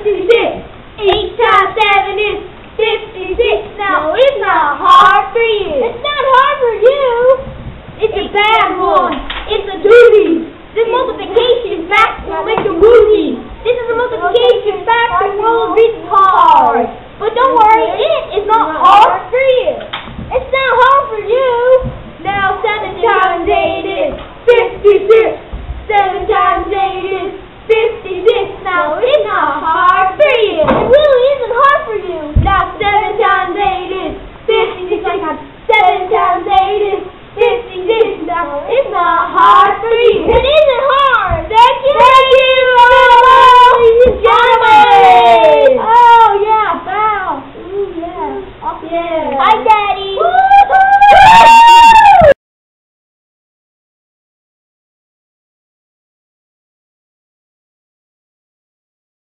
56. 8 times 7 is 56. Now, it's not hard for you. It's not hard for you. It's, it's a bad one. It's a doozy. This multiplication factor will make a woozy. This is a multiplication factor roll of these It's not hard for you. It isn't hard. Thank you. Thank you. Oh, yeah, bow. Ooh, yeah. Yeah. I did.